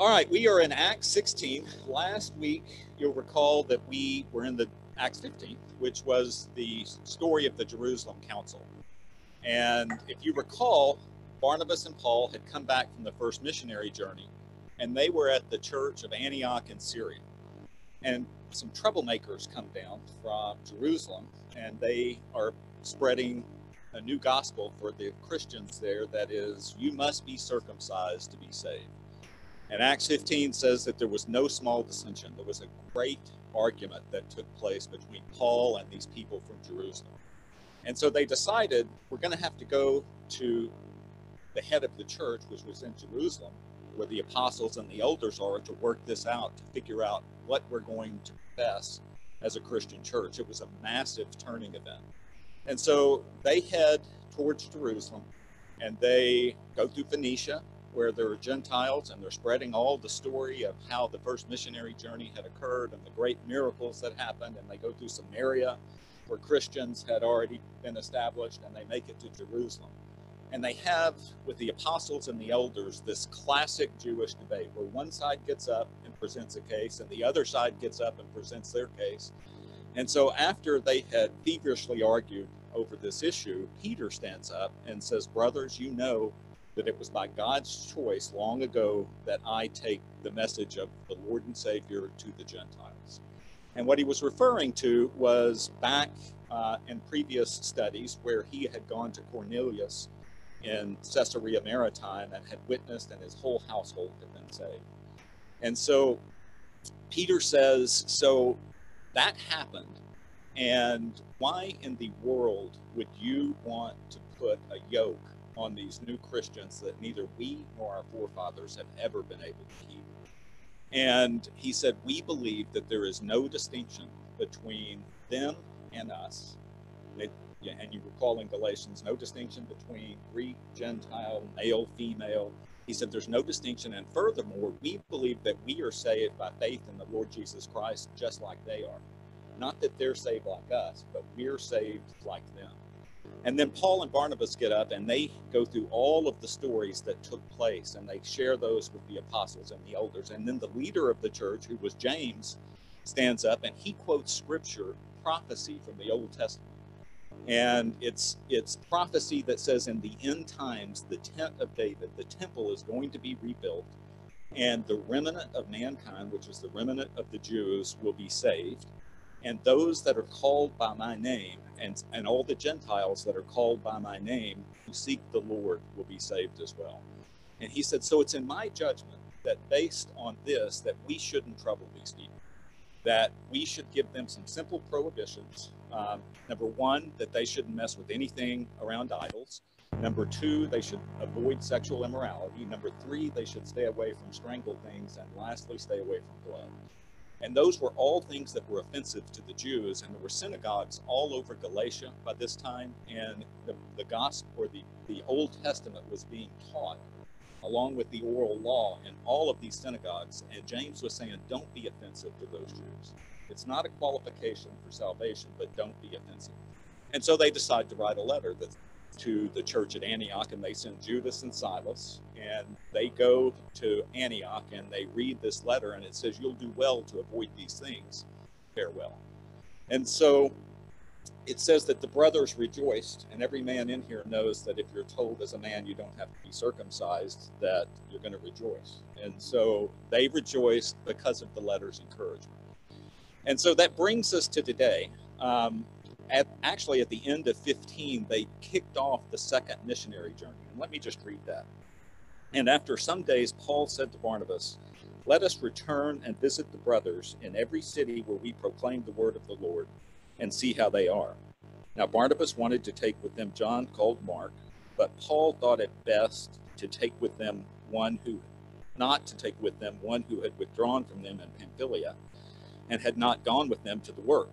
All right, we are in Acts 16. Last week, you'll recall that we were in the Acts 15, which was the story of the Jerusalem Council. And if you recall, Barnabas and Paul had come back from the first missionary journey, and they were at the church of Antioch in Syria. And some troublemakers come down from Jerusalem, and they are spreading a new gospel for the Christians there that is, you must be circumcised to be saved. And Acts 15 says that there was no small dissension. There was a great argument that took place between Paul and these people from Jerusalem. And so they decided we're going to have to go to the head of the church, which was in Jerusalem, where the apostles and the elders are, to work this out, to figure out what we're going to profess as a Christian church. It was a massive turning event. And so they head towards Jerusalem and they go through Phoenicia, where there are Gentiles, and they're spreading all the story of how the first missionary journey had occurred and the great miracles that happened. And they go through Samaria, where Christians had already been established, and they make it to Jerusalem. And they have, with the apostles and the elders, this classic Jewish debate where one side gets up and presents a case, and the other side gets up and presents their case. And so, after they had feverishly argued over this issue, Peter stands up and says, Brothers, you know that it was by God's choice long ago that I take the message of the Lord and Savior to the Gentiles. And what he was referring to was back uh, in previous studies where he had gone to Cornelius in Caesarea Maritima and had witnessed, and his whole household had been saved. And so Peter says, So that happened. And why in the world would you want to put a yoke on these new Christians that neither we nor our forefathers have ever been able to keep? And he said, We believe that there is no distinction between them and us. and you recall in Galatians, no distinction between Greek, Gentile, male, female. He said there's no distinction. And furthermore, we believe that we are saved by faith in the Lord Jesus Christ just like they are. Not that they're saved like us, but we're saved like them. And then Paul and Barnabas get up and they go through all of the stories that took place and they share those with the apostles and the elders. And then the leader of the church, who was James, stands up and he quotes scripture, prophecy from the Old Testament. And it's it's prophecy that says in the end times, the tent of David, the temple is going to be rebuilt, and the remnant of mankind, which is the remnant of the Jews, will be saved and those that are called by my name and, and all the Gentiles that are called by my name who seek the Lord will be saved as well. And he said, So it's in my judgment that based on this, that we shouldn't trouble these people, that we should give them some simple prohibitions. Um, number one, that they shouldn't mess with anything around idols. Number two, they should avoid sexual immorality. Number three, they should stay away from strangled things. And lastly, stay away from blood. And those were all things that were offensive to the Jews. And there were synagogues all over Galatia by this time. And the, the gospel or the, the Old Testament was being taught along with the oral law in all of these synagogues. And James was saying, don't be offensive to those Jews. It's not a qualification for salvation, but don't be offensive. And so they decide to write a letter that to the church at Antioch and they send Judas and Silas and they go to Antioch and they read this letter and it says, You'll do well to avoid these things. Farewell. And so it says that the brothers rejoiced, and every man in here knows that if you're told as a man you don't have to be circumcised, that you're going to rejoice. And so they rejoiced because of the letter's encouragement. And so that brings us to today. Um, at, actually, at the end of 15, they kicked off the second missionary journey. And let me just read that. And after some days, Paul said to Barnabas, Let us return and visit the brothers in every city where we proclaim the word of the Lord and see how they are. Now, Barnabas wanted to take with them John called Mark, but Paul thought it best to take with them one who, not to take with them one who had withdrawn from them in Pamphylia and had not gone with them to the work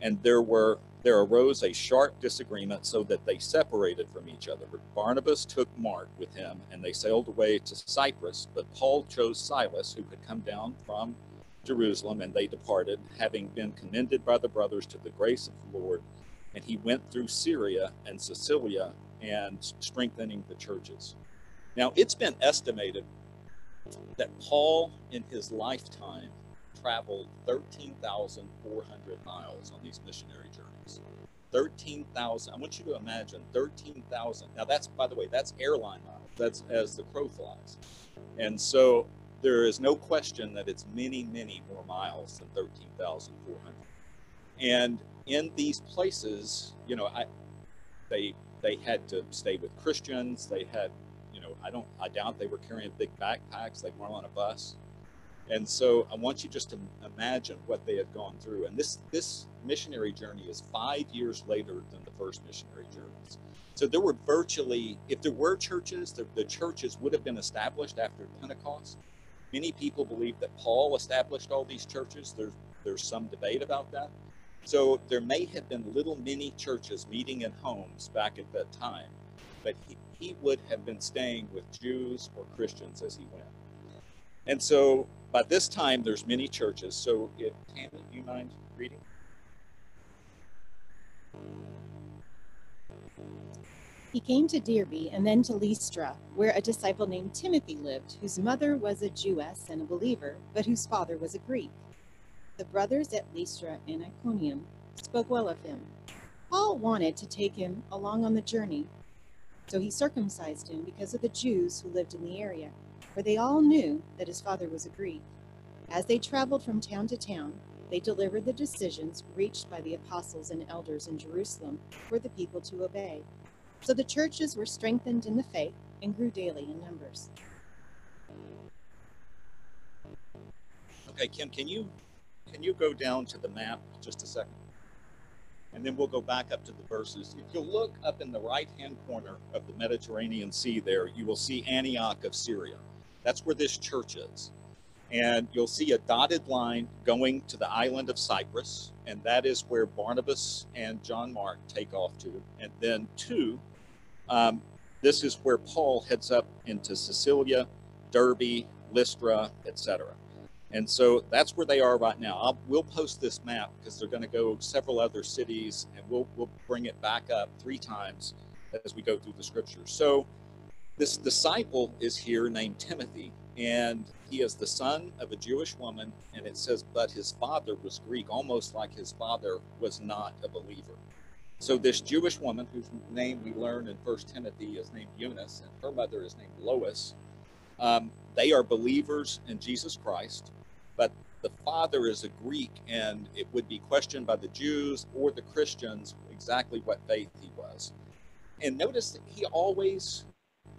and there were there arose a sharp disagreement so that they separated from each other. Barnabas took Mark with him, and they sailed away to Cyprus, but Paul chose Silas, who had come down from Jerusalem, and they departed, having been commended by the brothers to the grace of the Lord. And he went through Syria and Cilicia and strengthening the churches. Now, it's been estimated that Paul, in his lifetime, traveled 13,400 miles on these missionary journeys. 13,000. I want you to imagine 13,000. Now, that's, by the way, that's airline miles. That's as the crow flies. And so there is no question that it's many, many more miles than 13,400. And in these places, you know, I, they they had to stay with Christians. They had, you know, I don't, I doubt they were carrying big backpacks. They weren't on a bus. And so I want you just to imagine what they had gone through. And this this missionary journey is five years later than the first missionary journeys. So there were virtually, if there were churches, the, the churches would have been established after Pentecost. Many people believe that Paul established all these churches. There's there's some debate about that. So there may have been little mini churches meeting in homes back at that time, but he, he would have been staying with Jews or Christians as he went. And so by this time, there's many churches. So if Tammy, do you mind reading? He came to Derbe and then to Lystra, where a disciple named Timothy lived, whose mother was a Jewess and a believer, but whose father was a Greek. The brothers at Lystra and Iconium spoke well of him. Paul wanted to take him along on the journey, so he circumcised him because of the Jews who lived in the area for they all knew that his father was a Greek. As they traveled from town to town, they delivered the decisions reached by the apostles and elders in Jerusalem for the people to obey. So the churches were strengthened in the faith and grew daily in numbers. Okay, Kim, can you can you go down to the map just a second? And then we'll go back up to the verses. If you look up in the right hand corner of the Mediterranean Sea there, you will see Antioch of Syria. That's where this church is. And you'll see a dotted line going to the island of Cyprus, and that is where Barnabas and John Mark take off to. And then, two, um, this is where Paul heads up into Cilicia, Derbe, Lystra, etc. And so that's where they are right now. I'll, we'll post this map because they're going to go several other cities, and we'll we'll bring it back up three times as we go through the scriptures. So this disciple is here named Timothy, and he is the son of a Jewish woman, and it says, but his father was Greek, almost like his father was not a believer. So this Jewish woman, whose name we learn in First Timothy is named Eunice, and her mother is named Lois, um, they are believers in Jesus Christ, but the father is a Greek, and it would be questioned by the Jews or the Christians exactly what faith he was. And notice that he always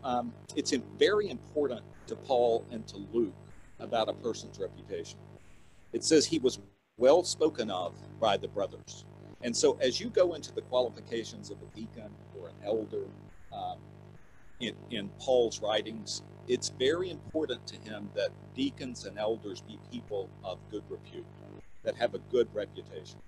um, it's very important to Paul and to Luke about a person's reputation. It says he was well spoken of by the brothers. And so as you go into the qualifications of a deacon or an elder um, in, in Paul's writings, it's very important to him that deacons and elders be people of good repute, that have a good reputation.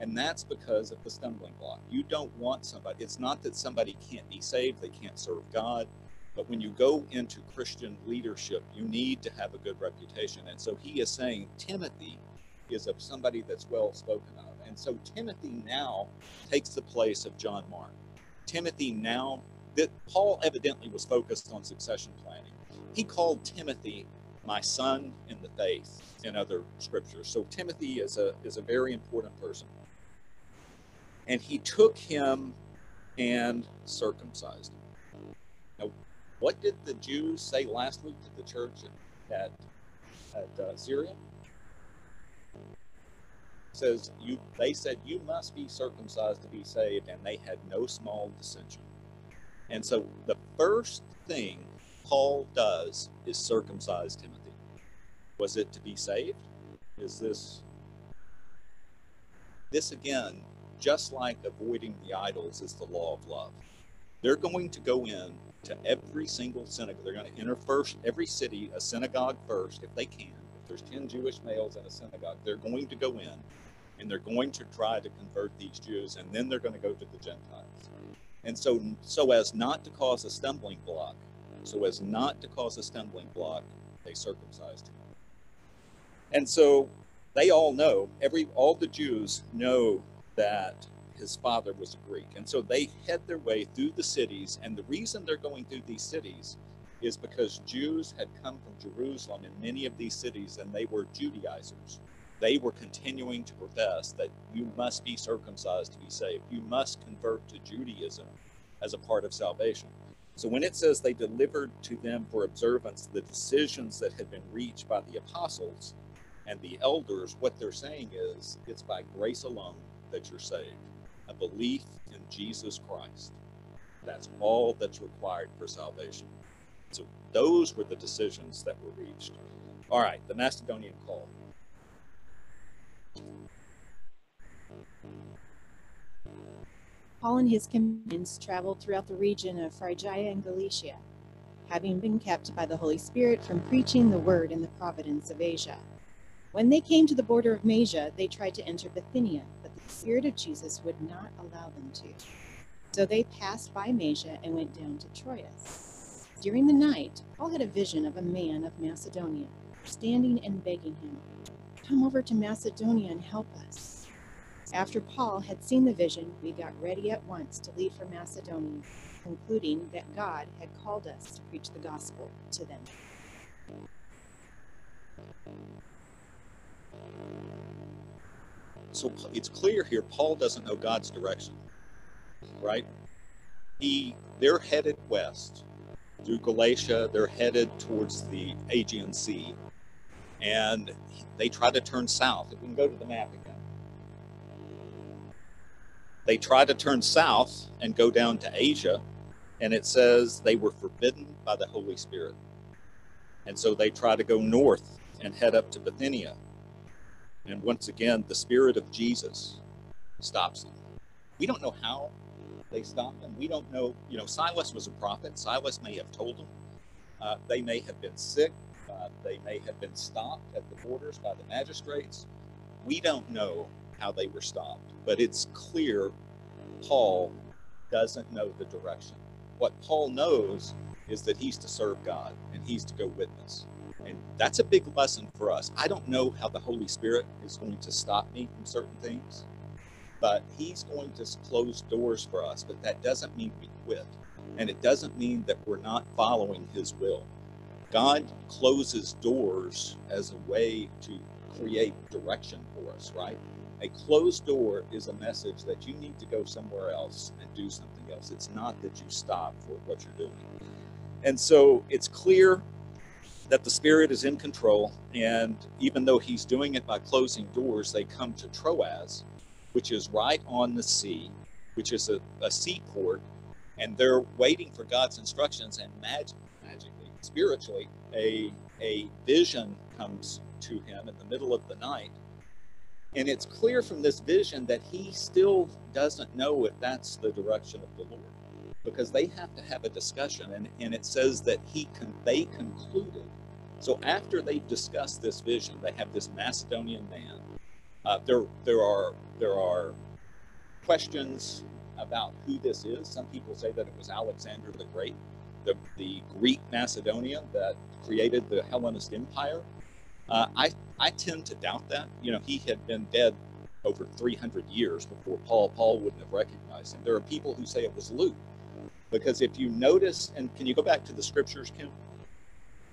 And that's because of the stumbling block. You don't want somebody, it's not that somebody can't be saved, they can't serve God, but when you go into Christian leadership, you need to have a good reputation. And so he is saying Timothy is of somebody that's well spoken of. And so Timothy now takes the place of John Mark. Timothy now, that Paul evidently was focused on succession planning. He called Timothy my son in the faith in other scriptures. So Timothy is a is a very important person. And he took him and circumcised him. What did the Jews say last week to the church at, at uh, Syria? It says you they said you must be circumcised to be saved and they had no small dissension. And so the first thing paul does is circumcise timothy. Was it to be saved? Is this this again just like avoiding the idols is the law of love. They're going to go in to every single synagogue. They're going to enter first every city, a synagogue first, if they can. If there's 10 Jewish males in a synagogue, they're going to go in and they're going to try to convert these Jews, and then they're going to go to the Gentiles. And so, so as not to cause a stumbling block, so as not to cause a stumbling block, they circumcised him. And so they all know, every all the Jews know that his father was a Greek. And so they head their way through the cities. And the reason they're going through these cities is because Jews had come from Jerusalem in many of these cities and they were Judaizers. They were continuing to profess that you must be circumcised to be saved. You must convert to Judaism as a part of salvation. So when it says they delivered to them for observance the decisions that had been reached by the apostles and the elders, what they're saying is it's by grace alone that you're saved, a belief in Jesus Christ. That's all that's required for salvation. So those were the decisions that were reached. All right, the Macedonian call. Paul and his companions traveled throughout the region of Phrygia and Galatia, having been kept by the Holy Spirit from preaching the word in the province of Asia. When they came to the border of Mysia, they tried to enter Bithynia, the Spirit of Jesus would not allow them to. So they passed by Mysia and went down to Troas. During the night, Paul had a vision of a man of Macedonia, standing and begging him, Come over to Macedonia and help us. After Paul had seen the vision, we got ready at once to leave for Macedonia, concluding that God had called us to preach the gospel to them. So it's clear here Paul doesn't know God's direction, right? He they're headed west through Galatia, they're headed towards the Aegean Sea, and they try to turn south. If we can go to the map again. They try to turn south and go down to Asia, and it says they were forbidden by the Holy Spirit. And so they try to go north and head up to Bithynia. And once again, the Spirit of Jesus stops them. We don't know how they stopped them. We don't know. You know, Silas was a prophet. Silas may have told them. Uh, they may have been sick. Uh, they may have been stopped at the borders by the magistrates. We don't know how they were stopped. But it's clear Paul doesn't know the direction. What Paul knows is that he's to serve God and he's to go witness. And that's a big lesson for us. I don't know how the Holy Spirit is going to stop me from certain things, but he's going to close doors for us. But that doesn't mean we quit. And it doesn't mean that we're not following his will. God closes doors as a way to create direction for us, right? a closed door is a message that you need to go somewhere else and do something else. It's not that you stop for what you're doing. And so it's clear that the Spirit is in control. And even though He's doing it by closing doors, they come to Troas, which is right on the sea, which is a, a seaport. And they're waiting for God's instructions. And magic, magically, spiritually, a, a vision comes to him in the middle of the night and it's clear from this vision that he still doesn't know if that's the direction of the Lord because they have to have a discussion. And, and it says that he con- they concluded. So after they've discussed this vision, they have this Macedonian man. Uh, there, there are there are questions about who this is. Some people say that it was Alexander the Great, the, the Greek Macedonia that created the Hellenist Empire. Uh, I, I tend to doubt that. You know, he had been dead over 300 years before Paul. Paul wouldn't have recognized him. There are people who say it was Luke. Because if you notice, and can you go back to the scriptures, Kim?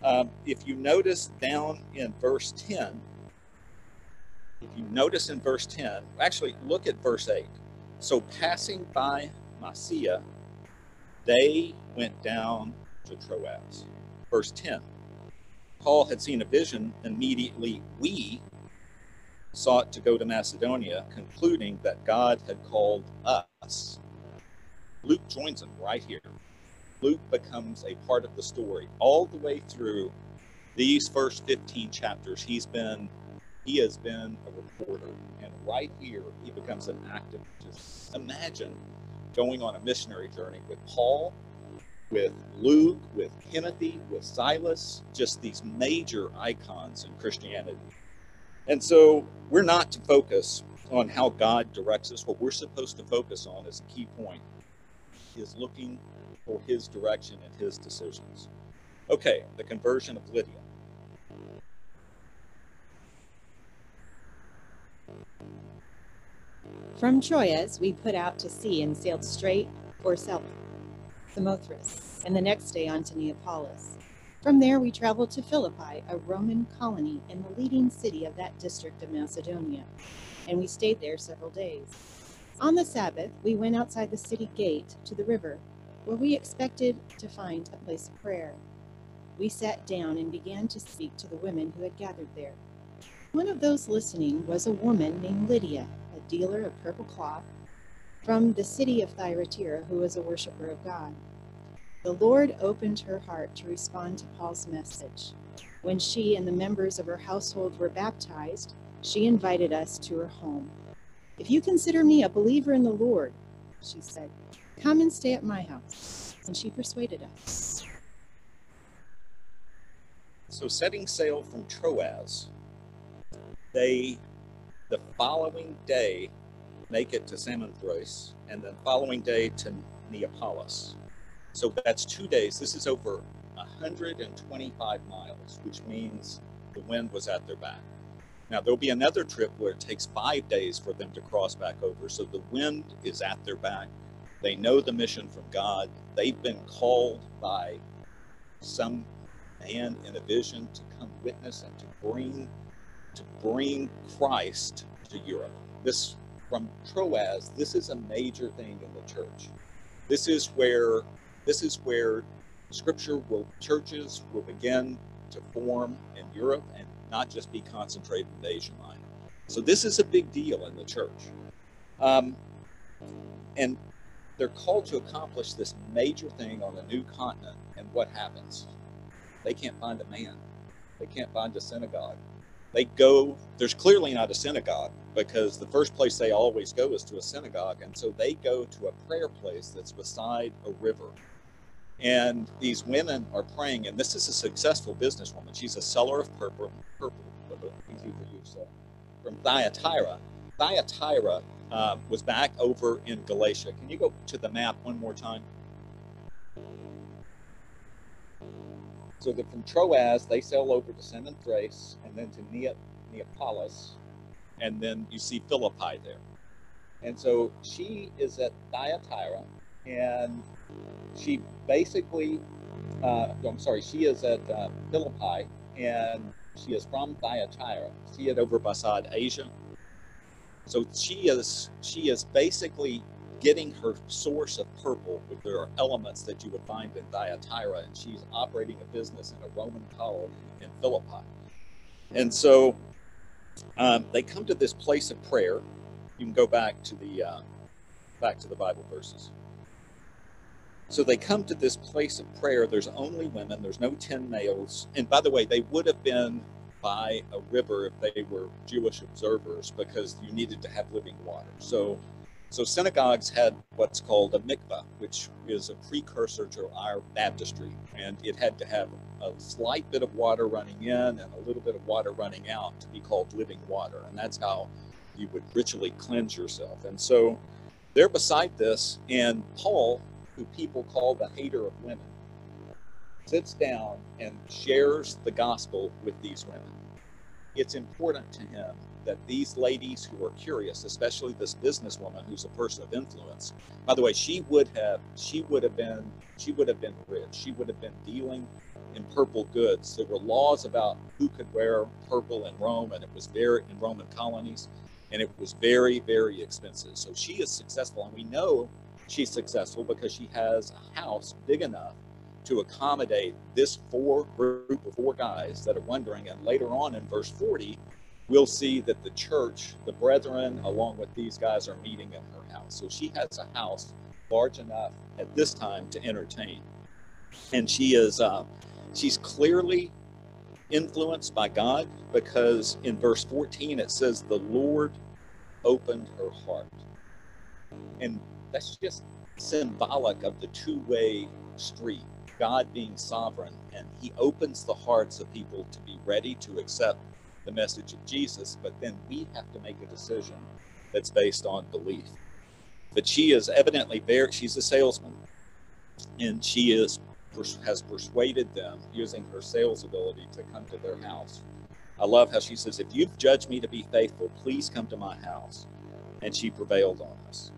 Um, if you notice down in verse 10, if you notice in verse 10, actually look at verse 8. So passing by Mysia, they went down to Troas. Verse 10 Paul had seen a vision, immediately we sought to go to Macedonia, concluding that God had called us. Luke joins him right here. Luke becomes a part of the story all the way through these first 15 chapters. He's been he has been a reporter, and right here he becomes an active. Just Imagine going on a missionary journey with Paul with Luke, with Timothy, with Silas, just these major icons in Christianity. And so we're not to focus on how God directs us. What we're supposed to focus on is a key point is looking for his direction and his decisions. Okay, the conversion of Lydia. From Troas, we put out to sea and sailed straight for Samothrace, and the next day on to Neapolis. From there, we traveled to Philippi, a Roman colony and the leading city of that district of Macedonia, and we stayed there several days. On the Sabbath, we went outside the city gate to the river, where we expected to find a place of prayer. We sat down and began to speak to the women who had gathered there. One of those listening was a woman named Lydia, a dealer of purple cloth from the city of Thyatira, who was a worshiper of God. The Lord opened her heart to respond to Paul's message. When she and the members of her household were baptized, she invited us to her home. If you consider me a believer in the Lord, she said, come and stay at my house. And she persuaded us. So, setting sail from Troas, they the following day make it to Samothrace, and the following day to Neapolis. So that's two days. This is over 125 miles, which means the wind was at their back. Now there'll be another trip where it takes five days for them to cross back over. So the wind is at their back. They know the mission from God. They've been called by some man in a vision to come witness and to bring to bring Christ to Europe. This from Troas, this is a major thing in the church. This is where this is where scripture will churches will begin to form in Europe and not just be concentrated in Asia Minor. So this is a big deal in the church. Um, and they're called to accomplish this major thing on a new continent. And what happens? They can't find a man. They can't find a synagogue they go there's clearly not a synagogue because the first place they always go is to a synagogue and so they go to a prayer place that's beside a river and these women are praying and this is a successful businesswoman. She's a seller of purple purple from thyatira. Thyatira uh, was back over in galatia. Can you go to the map one more time? So that from Troas, they sail over to Thrace and then to Nea, Neapolis, and then you see Philippi there. And so she is at Thyatira, and she basically, uh, I'm sorry, she is at uh, Philippi, and she is from Thyatira. See it over beside Asia. So she is she is basically getting her source of purple, which there are elements that you would find in Thyatira, and she's operating a business in a Roman colony in Philippi. And so um, they come to this place of prayer. You can go back to the uh, back to the Bible verses. So they come to this place of prayer. There's only women. There's no ten males. And by the way, they would have been by a river if they were Jewish observers because you needed to have living water. So so synagogues had what's called a mikvah, which is a precursor to our baptistry, and it had to have a slight bit of water running in and a little bit of water running out to be called living water, and that's how you would ritually cleanse yourself. And so they're beside this, and Paul, who people call the hater of women, sits down and shares the gospel with these women. It's important to him that these ladies who are curious, especially this businesswoman who's a person of influence, by the way, she would have she would have been she would have been rich. She would have been dealing in purple goods. There were laws about who could wear purple in Rome, and it was very in Roman colonies, and it was very very expensive. So she is successful, and we know she's successful because she has a house big enough to accommodate this four group of four guys that are wondering. And later on in verse 40, we'll see that the church, the brethren, along with these guys, are meeting in her house. So she has a house large enough at this time to entertain, and she is uh, she's clearly influenced by God because in verse 14 it says the Lord opened her heart, and that's just symbolic of the two-way street. God being sovereign, and He opens the hearts of people to be ready to accept the message of Jesus, but then we have to make a decision that's based on belief. But she is evidently very, she's a salesman, and she is has persuaded them using her sales ability to come to their house. I love how she says, If you've judged me to be faithful, please come to my house. And she prevailed on us.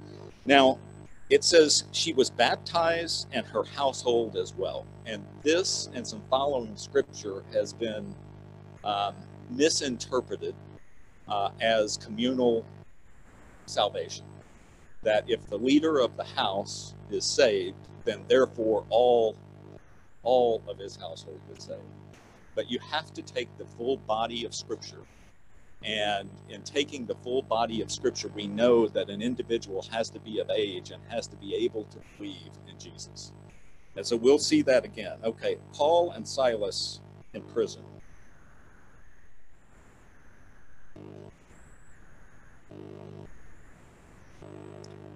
Now, it says she was baptized and her household as well. And this and some following scripture has been um, misinterpreted uh, as communal salvation. That if the leader of the house is saved, then therefore all all of his household is saved. But you have to take the full body of Scripture. And in taking the full body of Scripture, we know that an individual has to be of age and has to be able to believe in Jesus. And so we'll see that again. Okay, Paul and Silas in prison.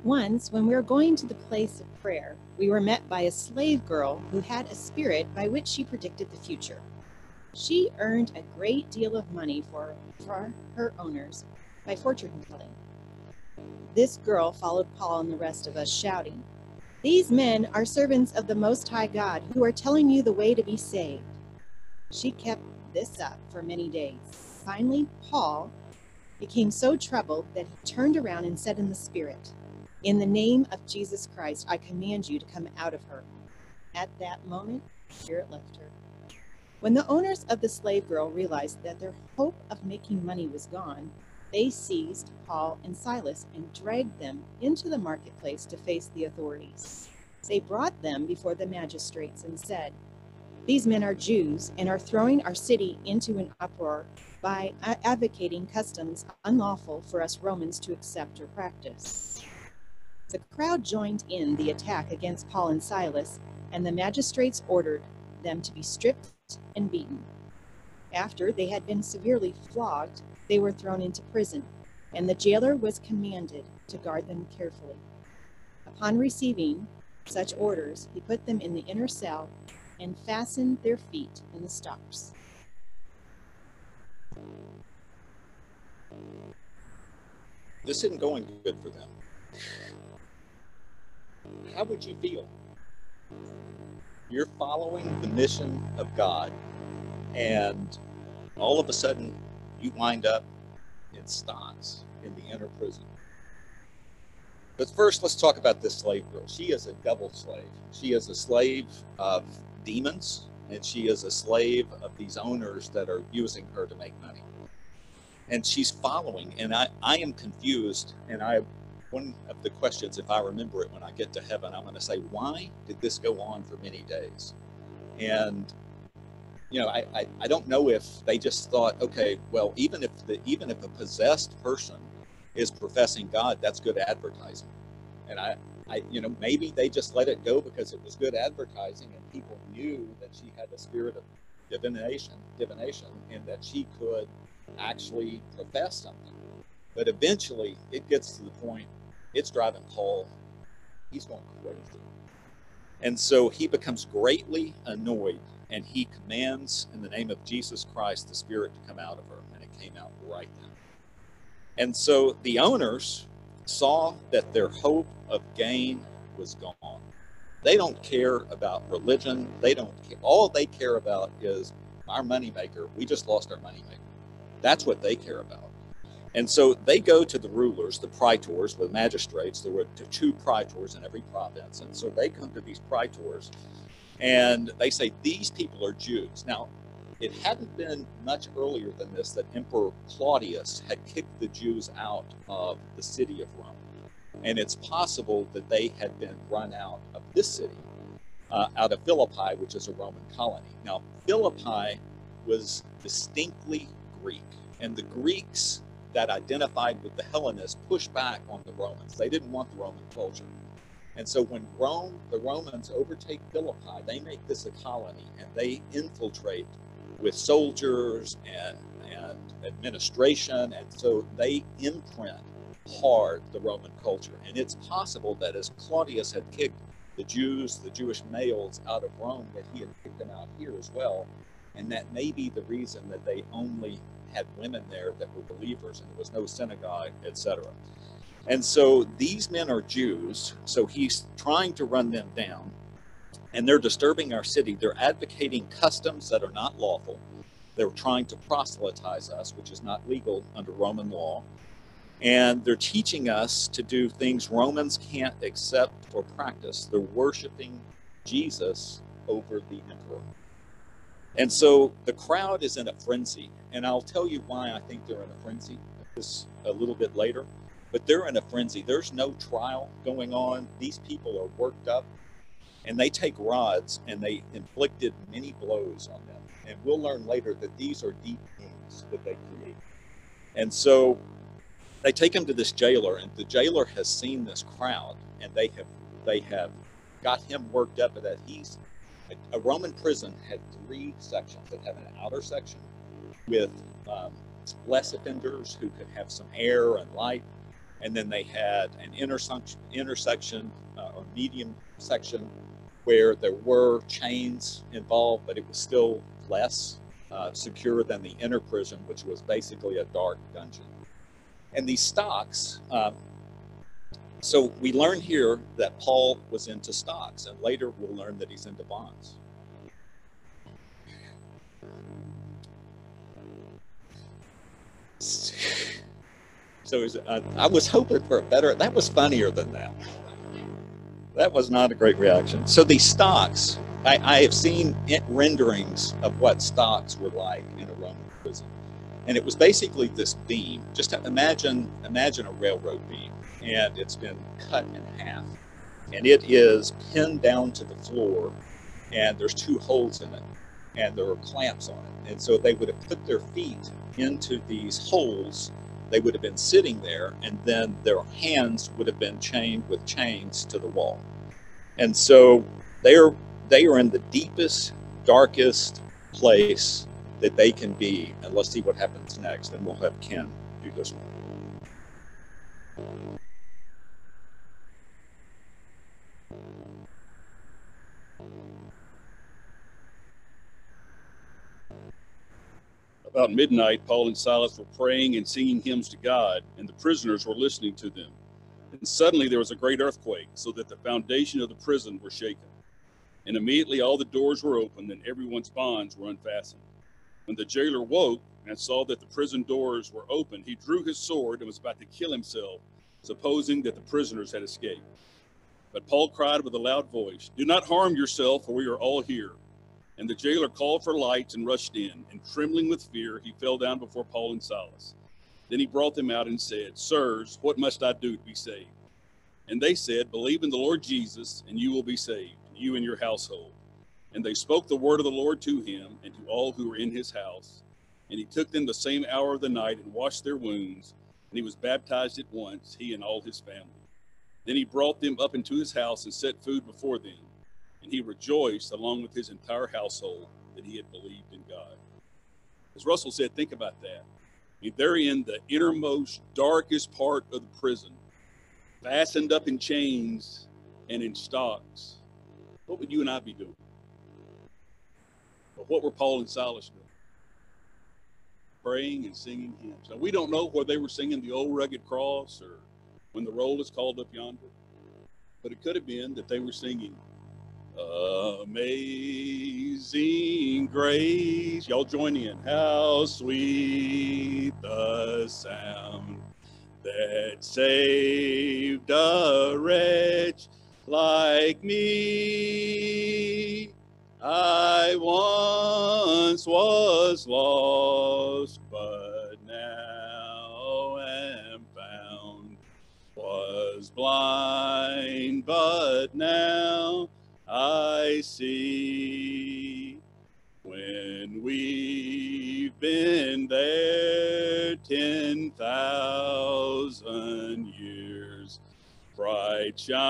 Once, when we were going to the place of prayer, we were met by a slave girl who had a spirit by which she predicted the future. She earned a great deal of money for, for her owners by fortune telling. This girl followed Paul and the rest of us, shouting, These men are servants of the Most High God who are telling you the way to be saved. She kept this up for many days. Finally, Paul became so troubled that he turned around and said in the Spirit, In the name of Jesus Christ, I command you to come out of her. At that moment, the spirit left her. When the owners of the slave girl realized that their hope of making money was gone, they seized Paul and Silas and dragged them into the marketplace to face the authorities. They brought them before the magistrates and said, These men are Jews and are throwing our city into an uproar by advocating customs unlawful for us Romans to accept or practice. The crowd joined in the attack against Paul and Silas, and the magistrates ordered them to be stripped and beaten. After they had been severely flogged, they were thrown into prison, and the jailer was commanded to guard them carefully. Upon receiving such orders, he put them in the inner cell and fastened their feet in the stocks. This isn't going good for them. How would you feel? You're following the mission of God, and all of a sudden you wind up in stocks in the inner prison. But first, let's talk about this slave girl. She is a double slave. She is a slave of demons, and she is a slave of these owners that are using her to make money. And she's following, and I, I am confused. And I, one of the questions, if I remember it when I get to heaven, I'm going to say, why did this go on for many days? And you know, I, I, I don't know if they just thought, okay, well, even if the even if a possessed person is professing God, that's good advertising. And I, I, you know, maybe they just let it go because it was good advertising and people knew that she had the spirit of divination, divination, and that she could actually profess something. But eventually, it gets to the point it's driving Paul. He's going crazy, and so he becomes greatly annoyed and he commands in the name of Jesus Christ the spirit to come out of her, and it came out right then. And so the owners saw that their hope of gain was gone. They don't care about religion. They don't care. All they care about is our moneymaker. We just lost our moneymaker. That's what they care about. And so they go to the rulers, the praetors, the magistrates. There were two praetors in every province. And so they come to these praetors and they say these people are Jews. Now, it hadn't been much earlier than this that Emperor Claudius had kicked the Jews out of the city of Rome. And it's possible that they had been run out of this city, uh, out of Philippi, which is a Roman colony. Now, Philippi was distinctly Greek, and the Greeks that identified with the Hellenists pushed back on the Romans. They didn't want the Roman culture. And so when Rome, the Romans overtake Philippi, they make this a colony and they infiltrate with soldiers and, and administration. And so they imprint hard the Roman culture. And it's possible that as Claudius had kicked the Jews, the Jewish males out of Rome, that he had kicked them out here as well. And that may be the reason that they only had women there that were believers and there was no synagogue, etc. And so these men are Jews, so he's trying to run them down. And they're disturbing our city. They're advocating customs that are not lawful. They're trying to proselytize us, which is not legal under Roman law. And they're teaching us to do things Romans can't accept or practice. They're worshiping Jesus over the emperor. And so the crowd is in a frenzy. And I'll tell you why I think they're in a frenzy this a little bit later. But they're in a frenzy. There's no trial going on. These people are worked up and they take rods and they inflicted many blows on them. And we'll learn later that these are deep wounds that they create. And so they take him to this jailer, and the jailer has seen this crowd, and they have they have got him worked up that he's a, a Roman prison had three sections. It had an outer section with um, less offenders who could have some air and light, and then they had an intersection intersection uh, or medium section where there were chains involved, but it was still less uh, secure than the inner prison, which was basically a dark dungeon. And these stocks, um, so we learn here that Paul was into stocks, and later we'll learn that he's into bonds. So was, uh, I was hoping for a better, that was funnier than that. That was not a great reaction. So these stocks, I, I have seen renderings of what stocks were like in a Roman prison. And it was basically this beam. Just imagine, imagine a railroad beam, and it's been cut in half. And it is pinned down to the floor, and there's two holes in it, and there are clamps on it. And so they would have put their feet into these holes. They would have been sitting there, and then their hands would have been chained with chains to the wall. And so they're they are in the deepest, darkest place that they can be. And let's see what happens next. And we'll have Ken do this one. About midnight, Paul and Silas were praying and singing hymns to God, and the prisoners were listening to them. And suddenly there was a great earthquake, so that the foundation of the prison were shaken. And immediately all the doors were opened, and everyone's bonds were unfastened. When the jailer woke and saw that the prison doors were open, he drew his sword and was about to kill himself, supposing that the prisoners had escaped. But Paul cried with a loud voice, Do not harm yourself, for we are all here. And the jailer called for lights and rushed in, and trembling with fear, he fell down before Paul and Silas. Then he brought them out and said, Sirs, what must I do to be saved? And they said, Believe in the Lord Jesus, and you will be saved, you and your household. And they spoke the word of the Lord to him and to all who were in his house. And he took them the same hour of the night and washed their wounds. And he was baptized at once, he and all his family. Then he brought them up into his house and set food before them. And he rejoiced, along with his entire household, that he had believed in God. As Russell said, think about that. I mean, they're in the innermost, darkest part of the prison, fastened up in chains and in stocks. What would you and I be doing? But what were Paul and Silas doing? Praying and singing hymns. Now, we don't know where they were singing the old rugged cross or when the roll is called up yonder, but it could have been that they were singing Amazing grace. Y'all join in. How sweet the sound that saved a wretch like me. I once was lost, but now am found. Was blind, but now I see. When we've been there ten thousand years, bright shining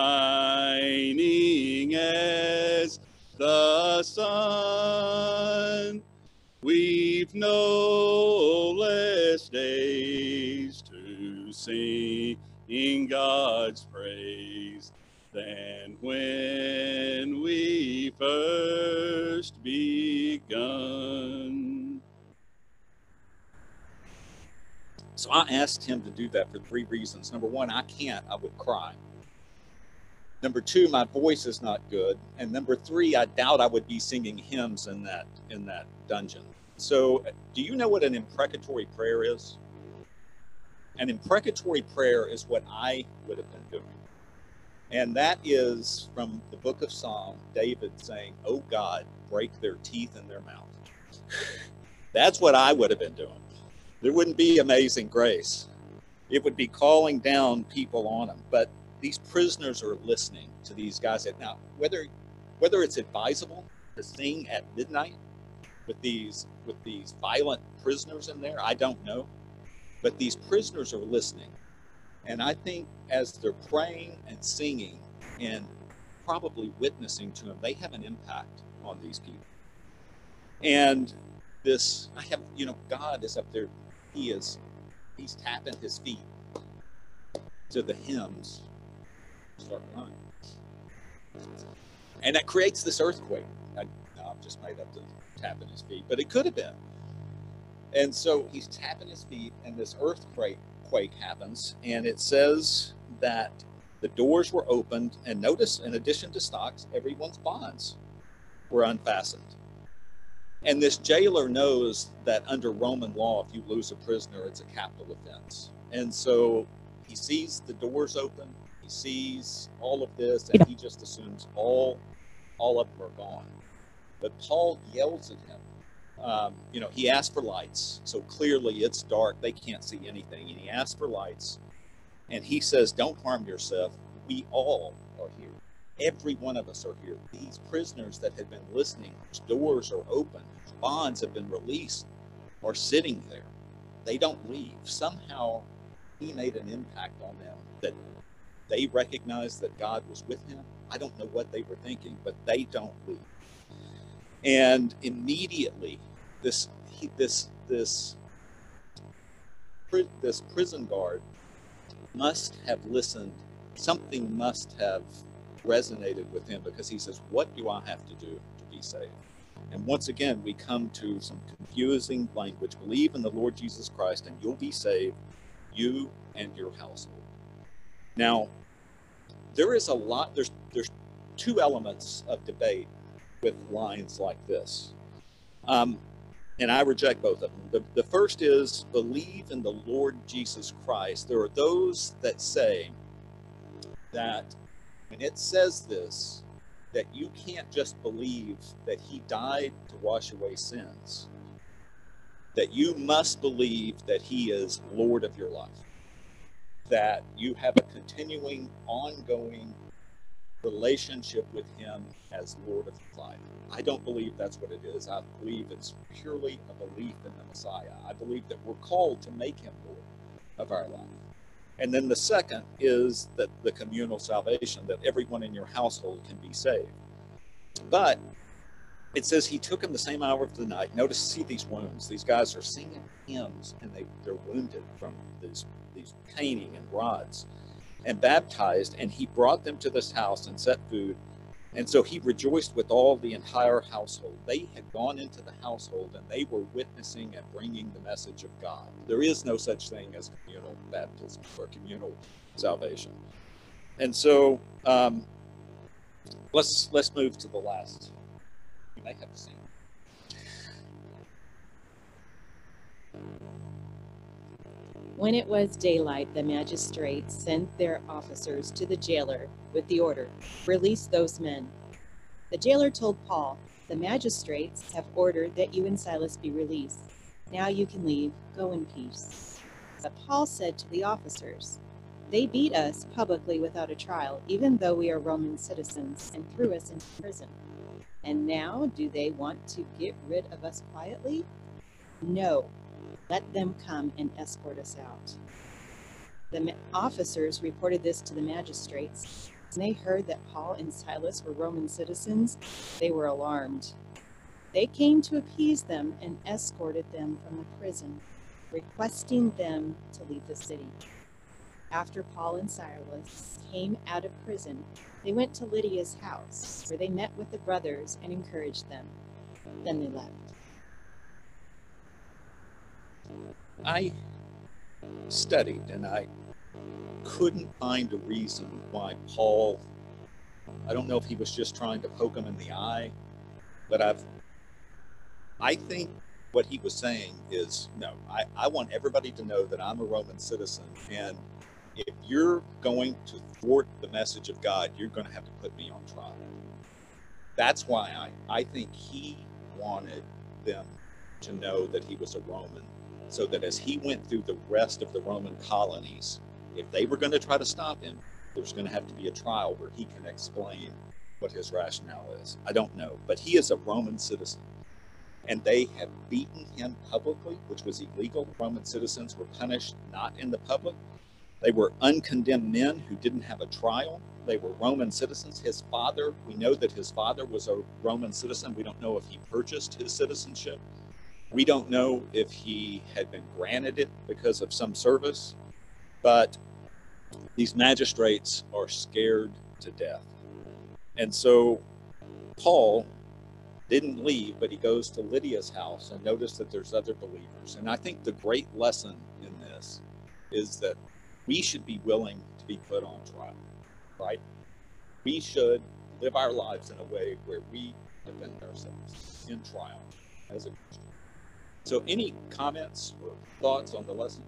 as the sun. We've no less days to sing in God's praise than when we first begun. So I asked him to do that for three reasons. Number one, I can't, I would cry. Number two, my voice is not good. And number three, I doubt I would be singing hymns in that in that dungeon. So uh, do you know what an imprecatory prayer is? An imprecatory prayer is what I would have been doing. And that is from the book of Psalm, David saying, Oh God, break their teeth in their mouth. That's what I would have been doing. There wouldn't be amazing grace. It would be calling down people on them. But these prisoners are listening to these guys. That, now, whether whether it's advisable to sing at midnight with these with these violent prisoners in there, I don't know. But these prisoners are listening. And I think as they're praying and singing and probably witnessing to them they have an impact on these people. And this, I have, you know, God is up there. He is, he's tapping his feet to the hymns. Start running. And that creates this earthquake. I, I've just made up the tapping his feet, but it could have been. And so he's tapping his feet, and this earthquake quake happens, and it says that the doors were opened, and notice, in addition to stocks, everyone's bonds were unfastened. And this jailer knows that under Roman law, if you lose a prisoner, it's a capital offense. And so he sees the doors open, he sees all of this, and he just assumes all all of them are gone. But Paul yells at him um, you know, he asked for lights. So clearly it's dark. They can't see anything. And he asks for lights. And he says, Don't harm yourself. We all are here. Every one of us are here. These prisoners that have been listening, whose doors are open, whose bonds have been released, are sitting there. They don't leave. Somehow he made an impact on them that they recognized that God was with him. I don't know what they were thinking, but they don't leave. And immediately this he, this this this prison guard must have listened. Something must have resonated with him because he says, "What do I have to do to be saved?" And once again, we come to some confusing language. Believe in the Lord Jesus Christ, and you'll be saved, you and your household. Now, there is a lot. There's there's two elements of debate with lines like this. Um, and I reject both of them. The, the first is believe in the Lord Jesus Christ. There are those that say that when it says this, that you can't just believe that he died to wash away sins, that you must believe that he is Lord of your life, that you have a continuing, ongoing relationship with him as Lord of life. I don't believe that's what it is. I believe it's purely a belief in the Messiah. I believe that we're called to make him Lord of our life. And then the second is that the communal salvation, that everyone in your household can be saved. But it says he took him the same hour of the night. Notice, see these wounds. These guys are singing hymns and they, they're wounded from these, these caning and rods and baptized, and he brought them to this house and set food. And so he rejoiced with all the entire household. They had gone into the household and they were witnessing and bringing the message of God. There is no such thing as communal baptism or communal salvation. And so um, let's let's move to the last. May have seen. When it was daylight, the magistrates sent their officers to the jailer with the order release those men. The jailer told Paul, The magistrates have ordered that you and Silas be released. Now you can leave. Go in peace. But Paul said to the officers, They beat us publicly without a trial, even though we are Roman citizens, and threw us into prison. And now do they want to get rid of us quietly? No, let them come and escort us out. The officers reported this to the magistrates. When they heard that Paul and Silas were Roman citizens, they were alarmed. They came to appease them and escorted them from the prison, requesting them to leave the city. After Paul and Silas came out of prison, they went to Lydia's house, where they met with the brothers and encouraged them. Then they left. I studied and I couldn't find a reason why Paul, I don't know if he was just trying to poke him in the eye, but I've, I think what he was saying is no, I, I want everybody to know that I'm a Roman citizen. And if you're going to thwart the message of God, you're going to have to put me on trial. That's why I, I think he wanted them to know that he was a Roman, so that as he went through the rest of the Roman colonies, if they were going to try to stop him, there's going to have to be a trial where he can explain what his rationale is. I don't know, but he is a Roman citizen. And they have beaten him publicly, which was illegal. Roman citizens were punished not in the public. They were uncondemned men who didn't have a trial. They were Roman citizens. His father, we know that his father was a Roman citizen. We don't know if he purchased his citizenship. We don't know if he had been granted it because of some service. But these magistrates are scared to death. And so Paul didn't leave, but he goes to Lydia's house and notice that there's other believers. And I think the great lesson in this is that we should be willing to be put on trial, right? We should live our lives in a way where we defend ourselves in trial as a Christian. So, any comments or thoughts on the lesson?